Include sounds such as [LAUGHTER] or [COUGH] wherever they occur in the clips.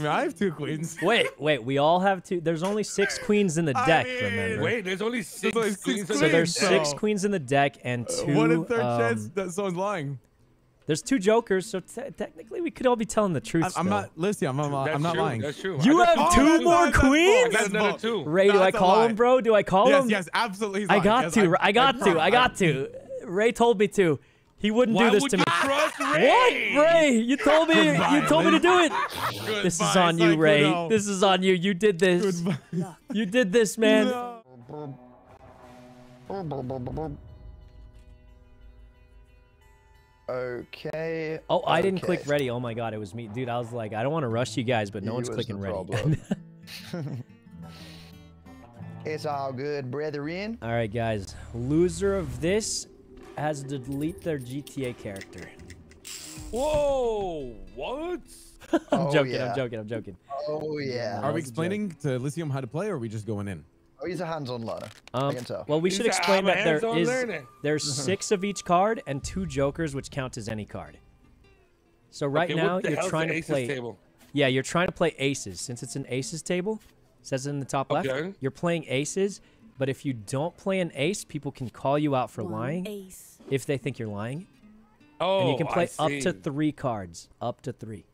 I, mean, I have two queens. Wait, wait. We all have two. There's only six queens in the I deck. mean, remember? Wait, there's only six only six queens. so there's queens, six queens in the deck and two. One in third um, chance that someone's lying. There's two jokers, so te- technically we could all be telling the truth. I'm, I'm not. Listen, I'm, I'm, I'm not true. lying. That's true. You have two. two more not- queens? I That's another two. Ray, do I call him, bro? Do I call Yes, him? yes, absolutely. I got Yes, to. I got to. I- I got to. Ray told me to. He wouldn't Why do this would to me. Trust What, Ray? Ray? You told me. you Goodbye, told me to do it. Goodbye, This is on you, Ray. Psycho, no. This is on you. You did this. Goodbye. You did this, man. No. Okay. Oh, I didn't click ready. Oh my god, it was me, dude. I was like, I don't want to rush you guys, but no You one's clicking ready. [LAUGHS] [LAUGHS] It's all good, brethren. All right, guys. Loser of this has to delete their GTA character. Whoa! What? [LAUGHS] I'm Oh, joking. yeah. I'm joking. I'm joking. Oh yeah. Are we That's a joke. explaining to Elysium how to play, or are we just going in? Oh, he's a hands-on learner. I Um, can tell. well, we He should explain a that there hands-on is learner." there's [LAUGHS] six of each card and two jokers, which count as any card. So right Okay, now you're trying to play. Table? Yeah, you're trying to play aces. Since it's an aces table, says it in the top left. You're playing aces, but if you don't play an ace, people can call you out for One lying ace. If they think you're lying, Oh, and you can play up to three cards. Up to three.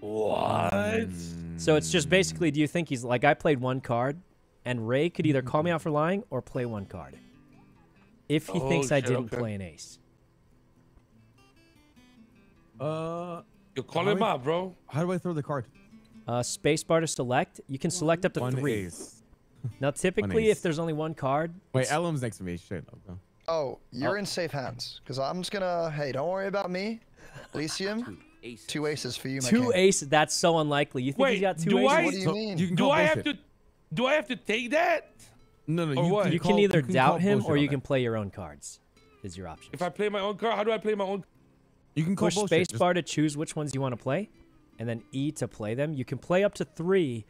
What? So it's just basically, do you think he's like I played one card, and Ray could either call me out for lying or play one card. If he Oh, thinks I didn't okay. play an ace. Uh, You call How him out, bro. how do I throw the card? Uh, spacebar to select. You can select up to One three. ace. Now, [LAUGHS] typically, if there's only one card, Wait, it's- Ellum's next to me. Shit. Okay. Oh, you're oh. in safe hands. Cause I'm just gonna. Hey, don't worry about me. Elysium. [LAUGHS] Two aces for you, my two king. aces. That's so unlikely. You think Wait, he's got two do aces? I- What do you So mean? you Do call I have to? Do I have to take that? No, no. Or you, what? you You can either you call doubt him or you can play your own cards. Is your option. If I play my own card, how do I play my own? You can call Push bullshit. just- spacebar to choose which ones you want to play, and then E to play them. You can play up to three,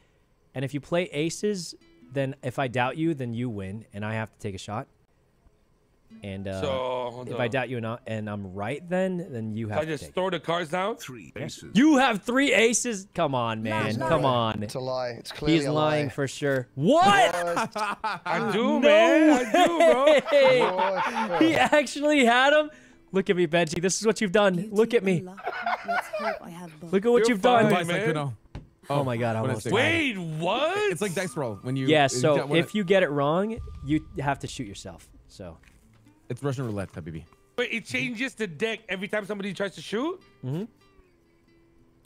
and if you play aces, then if I doubt you, then you win, and I have to take a shot. And uh, so if on. I doubt you and, I, and I'm right, then then you have I to just take. throw the cards down. Three aces. You have three aces. Come on, man. It's Come not. on. It's a lie. It's clearly He's a lying lie. for sure. What? What? I do, No [LAUGHS] man. I do, bro. He actually had him. Look at me, Benji. This is what you've done. Beauty Look at me. luck. Let's hope I have both. Look at what You're you've done. fine, Bye, man. Psycho. Oh my god, I what a almost sick- died. Wait, what? It's like dice roll when you. Yeah, so got one- if you get it wrong, you have to shoot yourself. So it's Russian roulette, habibi. Wait, it changes the deck every time somebody tries to shoot. Mm-hmm.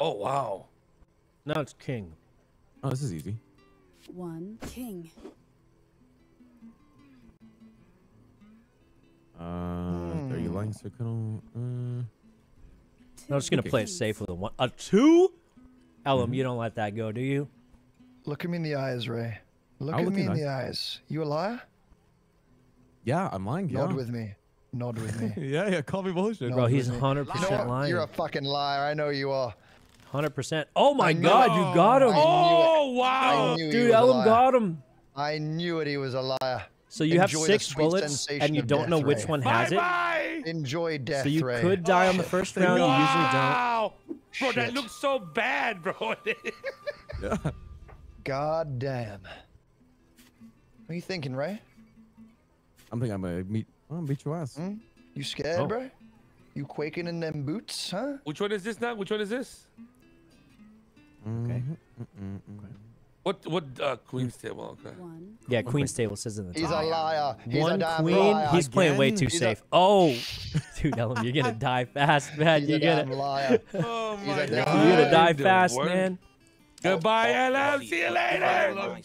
Oh wow. now it's king. Oh, this is easy. One king. Uh, are you lying, Psycho? Uh, I'm just gonna Okay. play it safe with a one, a two. Ellum, Mm-hmm. you don't let that go, do you? Look at me in the eyes, Ray. Look I'll at look me in in the the eyes. You a liar? Yeah, I'm lying. Yeah. Nod with me. Nod with me. [LAUGHS] yeah, yeah. Call me bullshit. No. Bro, he's me. hundred You know percent what? lying. You're a fucking liar. I know you are. Hundred percent. Oh my I know. god, you got him, Oh wow. dude. was a Ellum liar. got him. I knew it. He was a liar. So you have Enjoy the six bullets, and you don't know death, which Ray. one Bye has it. bye. Enjoy death, So you Ray. could die on the oh, first round. You usually don't. Wow. Bro, that looks so bad, bro. [LAUGHS] Yeah. God damn. What are you thinking, Ray? I'm thinking I'm gonna meet. Oh, beat your ass. Hmm? You scared, Oh. bro? You quaking in them boots, huh? Which one is this now? Which one is this? Okay. Mm-mm-mm. What what uh Queen's table? Okay. One. Yeah, Queen's table says in the top. He's top. a liar. He's One a damn queen. liar. He's playing way Again? too He's a- safe. Oh, dude, Ellum, you're gonna die fast, man. He's You're a damn gonna, liar. Oh He's my a god. damn you're gonna die The fast, worst. man. Goodbye, Ellum. See you later.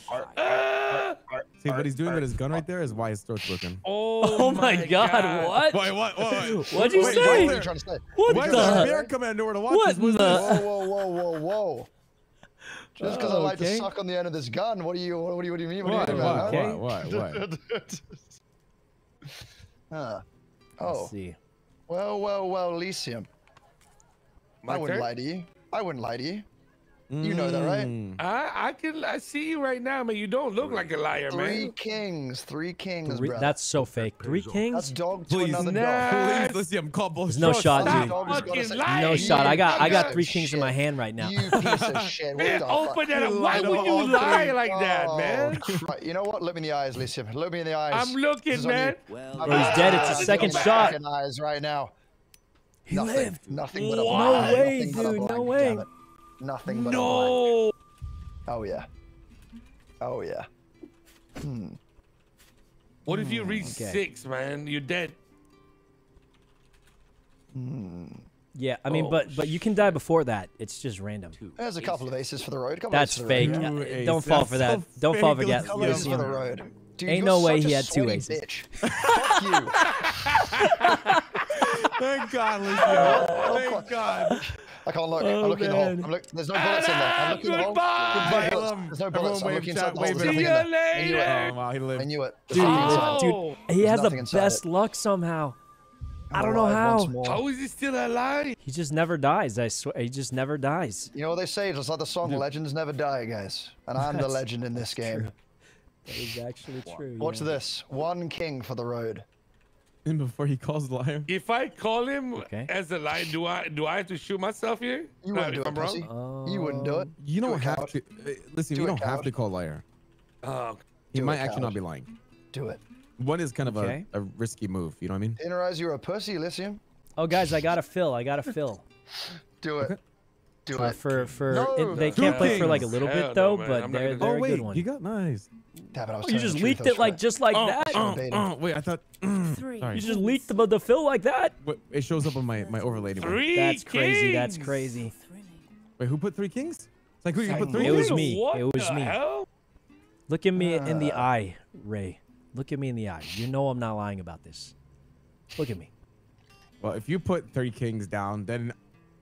See what he's doing with his gun right there is why his throat's broken. Oh, [LAUGHS] Oh my god, what? Wait, what? What? What'd you Wait, say? What are you trying to say? What Why is there a the? bear coming nowhere to watch What this? The- Whoa, whoa, whoa, whoa, whoa. Just because I like Okay. to suck on the end of this gun, what do you, what do you, what do you mean? What Why? do you Why? mean, Okay. Why? Why? Why? [LAUGHS] Huh. Oh, Let's see. well, well, well, Elysium. My I wouldn't turn? lie to you. I wouldn't lie to you. You know that, right? Mm. I, I can I see you right now, man. You don't look like a liar, Three man. kings, three kings, Three- brother. that's so fake. Three That's kings? dog to Please, another nah. dog. Please, listen, I'm called bullshit. no shot, dude. dog has gotta Fucking say- liar. No shot. I got I got of three kings in my hand right now. You piece of [LAUGHS] shit. Man, open fuck? that up. Why would you lie three. like that, Oh, man? Christ. You know what? Look me in the eyes, Lysium. Look me in the eyes. I'm looking, man. you. Bro, he's dead. It's a second shot. eyes right now. He Nothing. lived. Nothing but a No way, Nothing but a dude, no way. Damn it. Nothing but a blind. No. Oh yeah. Oh yeah. What if you reach okay. six, man? You're dead. Yeah, I mean, Oh, but but you can die before that. It's just random. There's a couple of aces for the road. a That's aces for the fake. road. Two Uh. Don't fall for that. so Don't fall for that. Couple aces for the road. Dude, Ain't no way he had two aces. Bitch. Fuck you. [LAUGHS] Thank God, Lucio. [LAUGHS] Oh, Thank God. I can't look. Oh, I'm looking in the hole. I'm look, there's no bullets in there. I'm looking in the hole. Goodbye. There's no bullets. Bye. There's no. I'm looking inside the hole. There's wave nothing in it. there. I knew it. Oh, wow, he I lived. knew it. There's Dude, nothing inside. dude, Oh. he has the best it. luck somehow. I I'm don't know how. once. How is he still alive? He just never dies. I swear, he just never dies. You know what they say? It's like the song, legends never die, guys. And I'm the [LAUGHS] legend in this game. That is actually true. Watch yeah. this. One king for the road. And before he calls liar. If I call him Okay. as a liar, do I do I have to shoot myself here? You No, wouldn't do if it, I'm wrong? pussy. You wouldn't do it. You Do don't it, have coward. to. uh, Listen, Do you don't have to call liar. Oh, He might it, actually not be lying. Do it. One is kind of Okay. a, a risky move. You know what I mean? Didn't realize you're a pussy, Elysium. Oh, guys, I gotta fill. I gotta fill. [LAUGHS] Do it. [LAUGHS] Do Uh, it. for for No, it, they Two can't play for like a little Hell bit though, man. but I'm they're they're oh a wait, good one. you got nice. Damn it, I was Oh, you just leaked it like just like Oh, that. oh, baiting. oh, wait, I thought. Three. Sorry. You just leaked the the fill like that. Wait, it shows up on my my overlay. anyway. three That's crazy. That's crazy. Wait, who put three kings? It's like who you put It was me. What It was the me. hell? Look at me in the Uh. eye, Ray. Look at me in the eye. You know I'm not lying about this. Look at me. Well, if you put three kings down, then.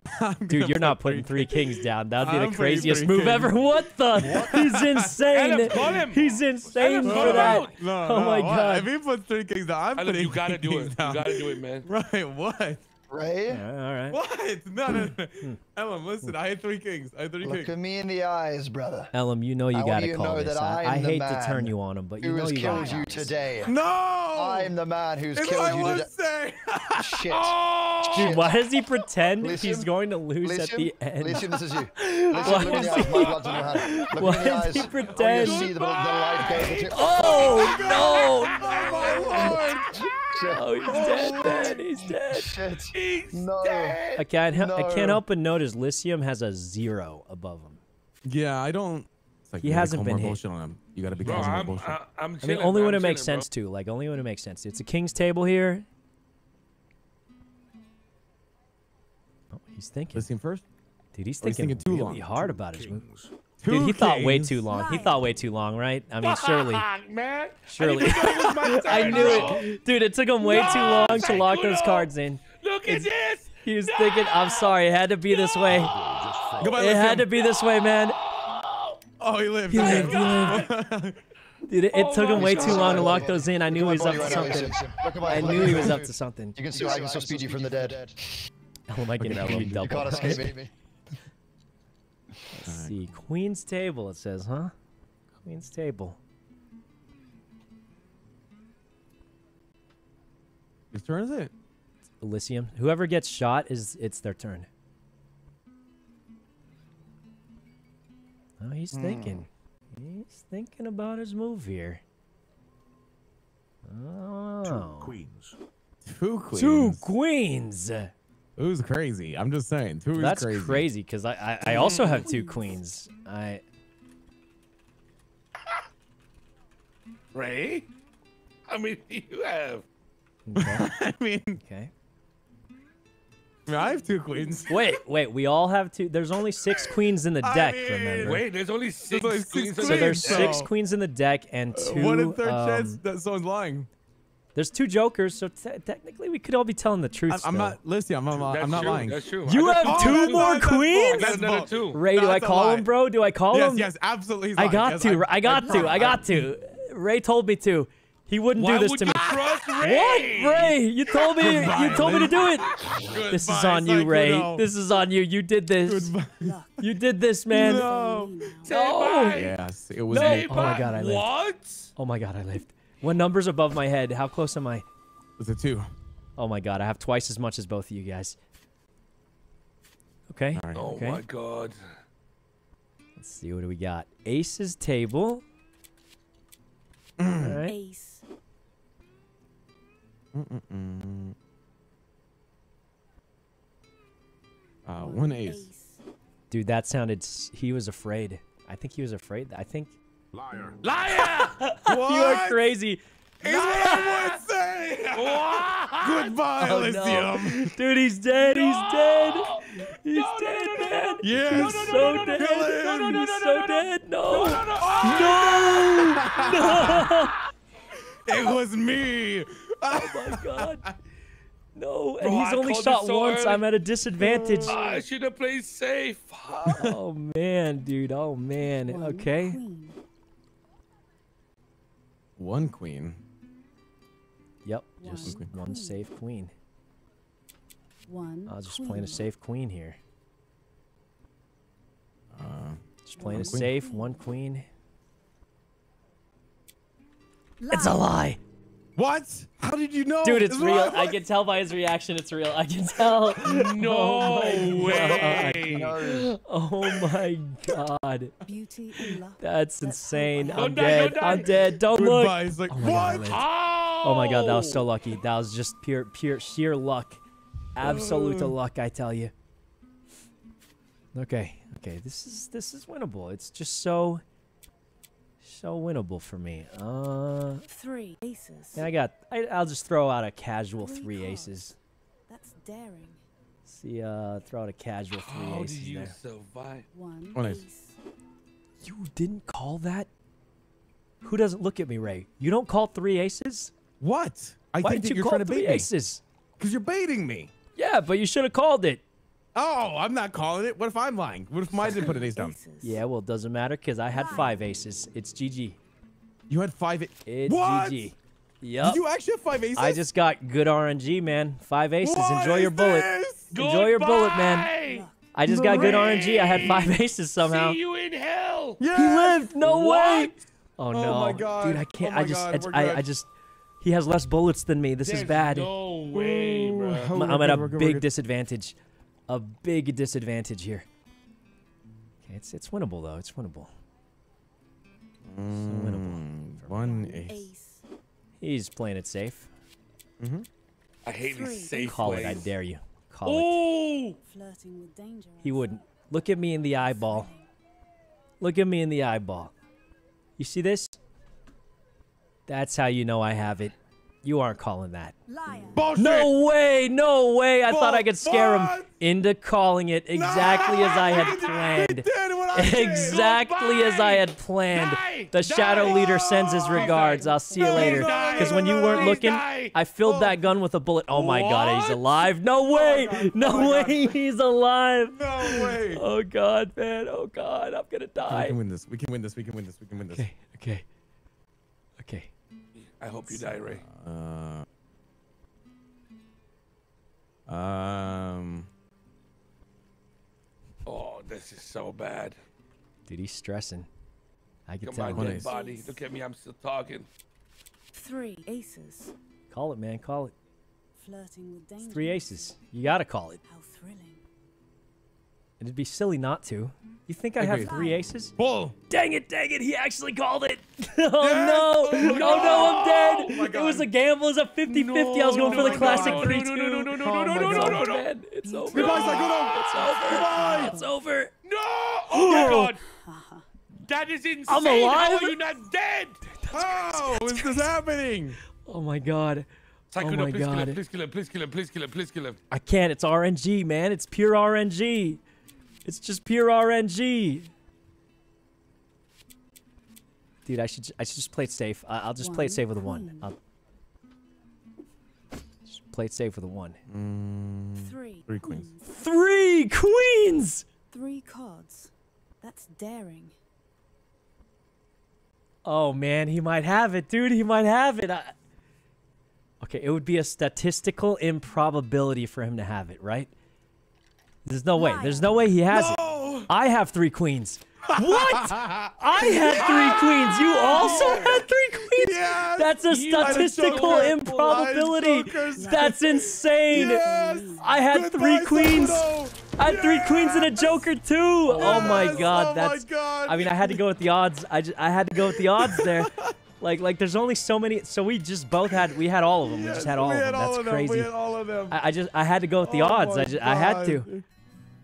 [LAUGHS] I'm Dude, you're put not putting three kings down. That'd be I'm the craziest move kings. ever. What the? [LAUGHS] He's insane. Adam. He's insane Adam, for that. out. No, Oh no, my what? God. If he puts three kings down, I'm Adam, putting you gotta do kings it. You gotta do it, man. [LAUGHS] Right? What? Ray, Yeah, all right. What? No, no, no. [LAUGHS] Hmm. Ellen, listen. I had three kings. I had three look kings. Look at me in the eyes, brother. Ellum, you know you I gotta you to call know this. that I, I'm the hate to turn man you on him, but you Who know has you gotta killed you today? No. I'm the man who's It's killed you today. Shit. [LAUGHS] Oh, Dude, why does he pretend Lysium? he's going to lose at the end? Lysium, this is you. [LAUGHS] Why Lysium, look is he- blood's on your hand. Look Why me in the does he I want you pretend? see the, the light Oh no! Oh my oh, oh lord. Shit. Oh, he's dead, man. He's dead. Shit. he's No. I can't. Help, I can't help but notice Lysium has a zero above him. Yeah, I don't. It's like He hasn't been more hit. on him. You gotta be Bro, calling more I'm, bullshit. I, I'm I mean, only when I'm it makes chilling, bro. sense too. Like only when it makes sense. It's a king's table here. Oh, he's thinking. Listen first. Dude, he's Oh, he's thinking, thinking too really long. hard about his move. Two Dude, he thought way too long. He thought way too long, right? I mean, surely, Fuck, man. surely. I, didn't even know it I knew [LAUGHS] [LAUGHS] it, dude. It took him way too long to lock those cards in. Look at this. He was thinking, "I'm sorry, it had to be this way. Goodbye, It had to be this way, man." Oh, he lived. He lived, he lived. Dude, it, it Oh took him my way too long to lock those in. I knew he was up to something. right now, Lysium. Look at my- I knew he was up to something. You can see I can still speed you from the dead. [LAUGHS] Oh my Fucking god, hell, you you double. You can't escape me. Let's see, Queen's table. It says, huh? Queen's table. Whose turn is it? Elysium. Whoever gets shot is it's their turn. Oh, he's hmm. thinking. He's thinking about his move here. Oh. Queens. Two queens. Two queens. Who's crazy? I'm just saying. Two is That's crazy. crazy because I, I I also have two queens. I Ray? I mean, you have. okay. [LAUGHS] I mean, okay. I, mean, I have two queens. [LAUGHS] Wait, wait. We all have two. There's only six queens in the I deck. mean, remember. Wait, there's only six only six queens. So there's the- six so- queens in the deck and two. One in third um, chance that someone's lying. There's two jokers, so te- technically we could all be telling the truth. I'm, I'm still. not. Listen, I'm, I'm, That's I'm not true, lying. That's true. You I have two- two that's more not- that's queens? Bull- got that's another bull. two. Ray, do I That's a call lie. him, bro? Do I call Yes, him? yes, absolutely. he's I lying. got Yes, to. I got to. I promise. got to. Ray told me to. He wouldn't Why do this would to you me. trust What, Ray? Ray? You told me. Goodbye, you told me to do it. Goodbye, This is on you, Ray. This is on you. You did this. Goodbye. You did this, man. No. Me. Say No. bye. Yes, it was No. me. Oh my God, I lived. What? Oh my god, I lived. What number's above my head? How close am I? It was a two. Oh my god, I have twice as much as both of you guys. Okay. All right. Oh Okay. my god. Let's see what do we got. Aces table. All right. Ace. Uh, one ace. Dude, that sounded. He was afraid. I think he was afraid. I think Liar. Liar! You are crazy. Is what I would say. Goodbye, Oh, Elysium. no. Dude, he's dead. He's dead. He's dead, man. Yes. He's so dead. Kill him. He's so dead. No. No. No. No! It was me. Oh my god. No, and Bro, he's I only shot so once. early. I'm at a disadvantage. I should have played safe. oh man, dude. Oh man. One Okay. Queen. One queen. Yep. Just One one safe queen. One. I was just queen. playing a safe queen here. Uh, Just playing a queen. safe one queen. It's a lie. What? How did you know? Dude, it's This is real. what I can tell by his reaction it's real. I can tell. No Oh my way. No. Oh my god. Oh Beauty and luck. That's insane. hope I I'm die, dead. don't I'm dead. Don't look. Goodbye. It's like Oh my God, I what? lived. Oh. Oh my god, that was so lucky. That was just pure, pure, sheer luck. Absolute mm. luck, I tell you. Okay, okay, this is this is winnable. It's just so, so winnable for me. Uh, Three aces. and I got. I, I'll just throw out a casual Three three aces. That's daring. See, uh, throw out a casual three How did aces you there. survive? One One ace. ace. You didn't call that? Who doesn't look at me, Ray? You don't call three aces? What? I Why think didn't that you you're call trying to three bait me. aces? Because you're baiting me. Yeah, but you should have called it. Oh, I'm not calling it. What if I'm lying? What if mine didn't put an ace down? Aces. [LAUGHS] Yeah, well, it doesn't matter because I had five aces. It's GG. You had five. A- It's what? GG. Yep. Did you actually have five aces? I just got good RNG, man. Five aces. What Enjoy your bullet. this? Enjoy your bullet, man. I just got good RNG. I had five aces somehow. See you in hell. Yes! He lived. No way. Oh, oh no, my God. dude! I can't. Oh my I just. God, I. I just. He has less bullets than me. This is bad. No way, bro. Oh, I'm, I'm at a we're good, we're big disadvantage. A big disadvantage here. Okay, it's it's winnable though. It's winnable. Mm, one ace. Ace. He's playing it safe. Mm hmm I hate Three. these safe Call it. I dare you. Call it. Oh. Flirting with danger. He wouldn't. Look at me in the eyeball. Look at me in the eyeball. You see this? That's how you know I have it. You aren't calling that. Liar. Bullshit! No way, no way. I thought I could scare him into calling it exactly as I had planned. I. [LAUGHS] Exactly as I had planned. Die! The shadow Die! leader sends his regards. I'll see you later. Because when you weren't looking! I filled that gun with a bullet. Oh my god, he's alive. No way. God. No Oh my way, [LAUGHS] he's alive. No way. Oh god, man. Oh god, I'm gonna die. we can win this. We can win this. We can win this. We can win this. Okay, okay. Okay. I hope you die, Ray. Uh. Um. Oh, this is so bad. Dude, he's stressing. I can Come tell. on, One dead body. Look at me. I'm still talking. Three aces. Call it, man. Call it. Flirting with danger. It's three aces. You gotta call it. How thrilling. It'd be silly not to. You think I have three aces? Bull. Dang it, dang it, he actually called it. [LAUGHS] oh Yes! no. Oh, no, God. I'm dead. Oh, it was a gamble. It was a 50 50. I was going for the no, classic no, 3 no, 2. no, no, no, no, oh no, my no, no, God, no, no. man. It's over. Goodbye, Sai. Go down. It's over. Goodbye. It's over. No! Oh my God! Uh-huh. That is insane! I'm How alive? are you not dead? How is this happening? Oh my God. Psycho, Oh no, my please kill him, God. please kill him, please kill him, please kill him, please kill him. I can't. It's RNG, man. It's pure RNG. It's just pure RNG. Dude, I should I should just play it safe. I, I'll just play it safe with a one. I'll just play it safe with a one. Mm. Three. Three queens. Three queens. Three cards. That's daring. Oh man, he might have it, dude. He might have it. I... Okay, it would be a statistical improbability for him to have it, right? There's no way. There's no way he has it. I have three queens. What? I had three queens. You also had three queens. Yes! That's a You a statistical joker. improbability. That's insane. Yes! I had three queens. Stefano. I had three queens and a joker too. Oh my Yes! god, Oh my that's. God. I mean, I had to go with the odds. I just, I had to go with the odds there. [LAUGHS] Like, like, there's only so many. So we just both had, we had all of them. we just had all we of had them. all That's of them. crazy. We had all of them. I, I just, I had to go with the Oh odds. I just, I had to.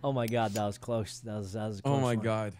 Oh my god, that was close. That was, that was a oh close Oh my one. god.